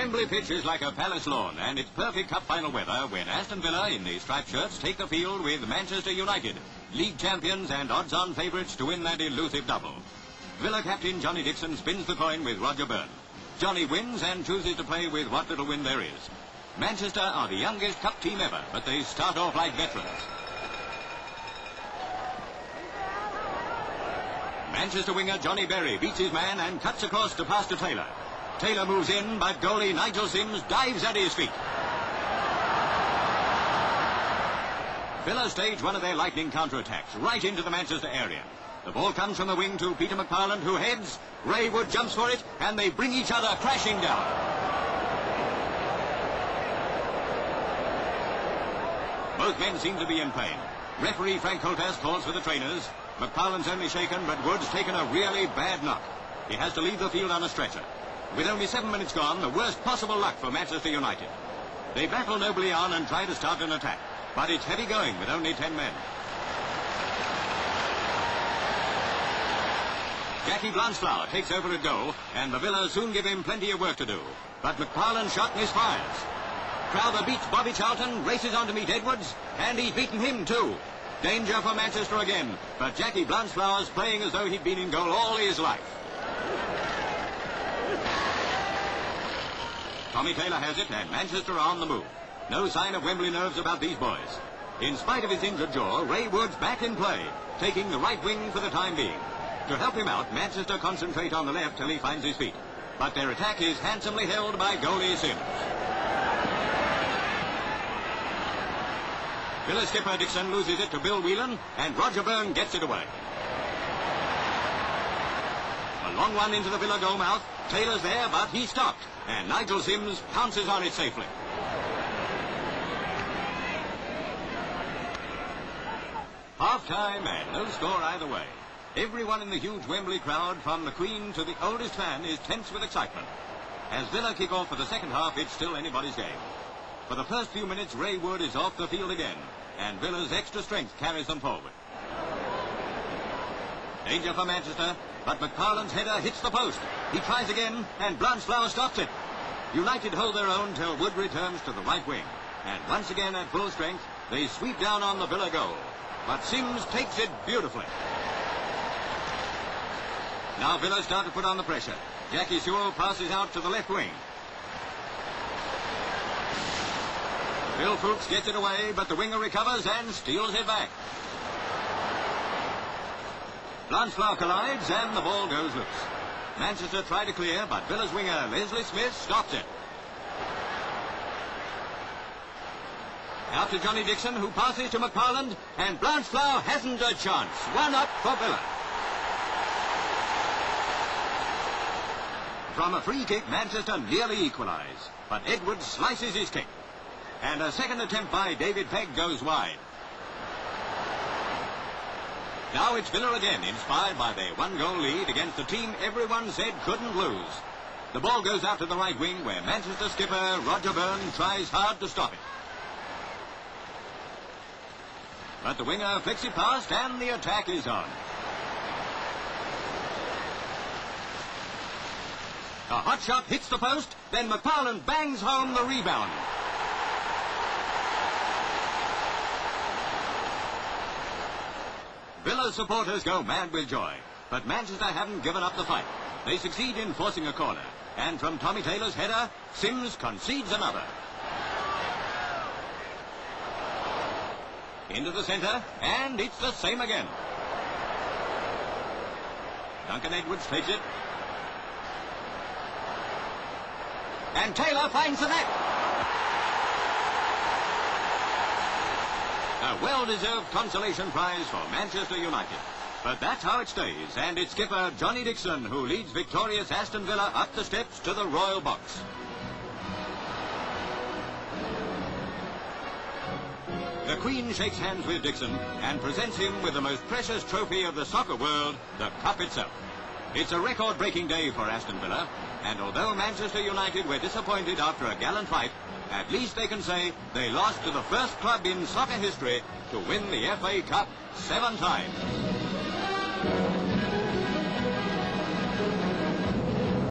Wembley pitch is like a palace lawn, and it's perfect cup final weather when Aston Villa in the striped shirts take the field with Manchester United, league champions and odds-on favourites to win that elusive double. Villa captain Johnny Dixon spins the coin with Roger Byrne. Johnny wins and chooses to play with what little wind there is. Manchester are the youngest cup team ever, but they start off like veterans. Manchester winger Johnny Berry beats his man and cuts across to pass to Taylor. Taylor moves in, but goalie Nigel Sims dives at his feet. Villa stage one of their lightning counterattacks right into the Manchester area. The ball comes from the wing to Peter McParland, who heads. Ray Wood jumps for it, and they bring each other crashing down. Both men seem to be in pain. Referee Frank Coultas calls for the trainers. McParland's only shaken, but Wood's taken a really bad knock. He has to leave the field on a stretcher. With only seven minutes gone, the worst possible luck for Manchester United. They battle nobly on and try to start an attack, but it's heavy going with only ten men. Jackie Blanchflower takes over at goal, and the Villa soon give him plenty of work to do. But McParland's shot misfires. Crowther beats Bobby Charlton, races on to meet Edwards, and he's beaten him too. Danger for Manchester again, but Jackie Blanchflower's playing as though he'd been in goal all his life. Tommy Taylor has it, and Manchester are on the move. No sign of Wembley nerves about these boys. In spite of his injured jaw, Ray Wood's back in play, taking the right wing for the time being. To help him out, Manchester concentrate on the left till he finds his feet. But their attack is handsomely held by goalie Sims. Villa skipper Dixon loses it to Bill Whelan, and Roger Byrne gets it away. A long one into the Villa goal mouth. Taylor's there, but he stopped, and Nigel Sims pounces on it safely. Half time and no score either way. Everyone in the huge Wembley crowd, from the Queen to the oldest fan, is tense with excitement. As Villa kick off for the second half, it's still anybody's game. For the first few minutes, Ray Wood is off the field again, and Villa's extra strength carries them forward. Danger for Manchester, but McParland's header hits the post. He tries again, and Blanchflower stops it. United hold their own till Wood returns to the right wing. And once again at full strength, they sweep down on the Villa goal. But Sims takes it beautifully. Now Villa start to put on the pressure. Jackie Sewell passes out to the left wing. Bill Foulkes gets it away, but the winger recovers and steals it back. Blanchflower collides and the ball goes loose. Manchester try to clear, but Villa's winger Leslie Smith stops it. Out to Johnny Dixon, who passes to McParland, and Blanchflower hasn't a chance. One up for Villa. From a free kick, Manchester nearly equalise, but Edwards slices his kick. And a second attempt by David Pegg goes wide. Now it's Villa again, inspired by their one-goal lead against a team everyone said couldn't lose. The ball goes out to the right wing where Manchester skipper Roger Byrne tries hard to stop it. But the winger flicks it past and the attack is on. A hot shot hits the post, then McParland bangs home the rebound. Villa supporters go mad with joy, but Manchester haven't given up the fight. They succeed in forcing a corner, and from Tommy Taylor's header, Sims concedes another. Into the centre, and it's the same again. Duncan Edwards takes it. And Taylor finds the net. A well-deserved consolation prize for Manchester United. But that's how it stays, and it's skipper Johnny Dixon who leads victorious Aston Villa up the steps to the Royal Box. The Queen shakes hands with Dixon and presents him with the most precious trophy of the soccer world, the Cup itself. It's a record-breaking day for Aston Villa, and although Manchester United were disappointed after a gallant fight, at least they can say they lost to the first club in soccer history to win the FA Cup seven times.